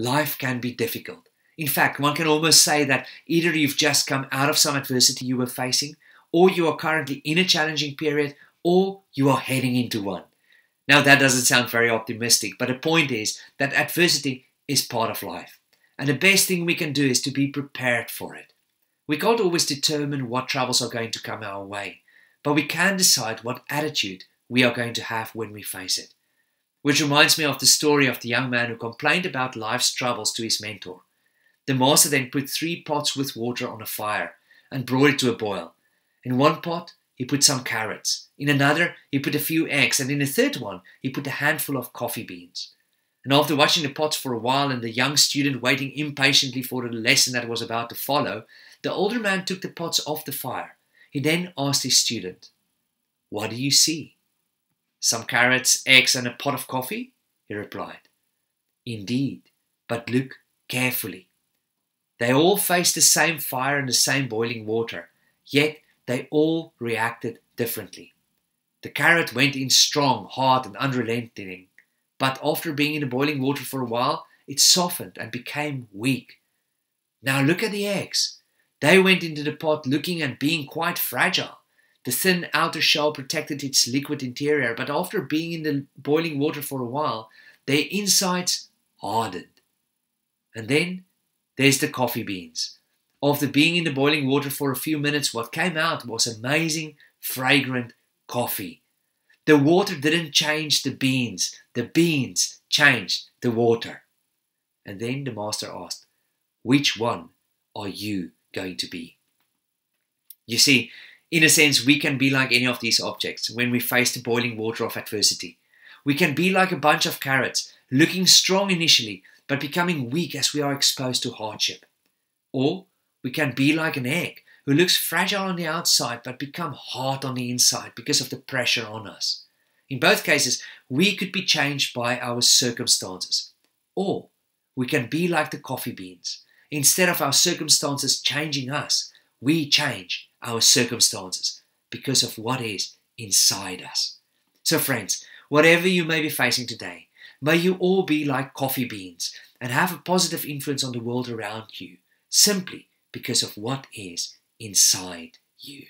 life can be difficult. In fact, one can almost say that either you've just come out of some adversity you were facing, or you are currently in a challenging period, or you are heading into one. Now, that doesn't sound very optimistic, but the point is that adversity is part of life. And the best thing we can do is to be prepared for it. We can't always determine what troubles are going to come our way, but we can decide what attitude we are going to have when we face it. Which reminds me of the story of the young man who complained about life's troubles to his mentor. The master then put three pots with water on a fire and brought it to a boil. In one pot, he put some carrots. In another, he put a few eggs. And in a third one, he put a handful of coffee beans. And after watching the pots for a while and the young student waiting impatiently for the lesson that was about to follow, the older man took the pots off the fire. He then asked his student, What do you see? Some carrots, eggs, and a pot of coffee? He replied. Indeed, but look carefully. They all faced the same fire and the same boiling water, yet they all reacted differently. The carrot went in strong, hard, and unrelenting, but after being in the boiling water for a while, it softened and became weak. Now look at the eggs. They went into the pot looking and being quite fragile. The thin outer shell protected its liquid interior, but after being in the boiling water for a while, their insides hardened. And then there's the coffee beans. After being in the boiling water for a few minutes, what came out was amazing, fragrant coffee. The water didn't change the beans, the beans changed the water. And then the master asked, Which one are you going to be? You see, in a sense, we can be like any of these objects when we face the boiling water of adversity. We can be like a bunch of carrots, looking strong initially, but becoming weak as we are exposed to hardship. Or we can be like an egg who looks fragile on the outside but become hard on the inside because of the pressure on us. In both cases, we could be changed by our circumstances. Or we can be like the coffee beans. Instead of our circumstances changing us, we change our circumstances because of what is inside us. So, friends, whatever you may be facing today, May you all be like coffee beans and have a positive influence on the world around you simply because of what is inside you.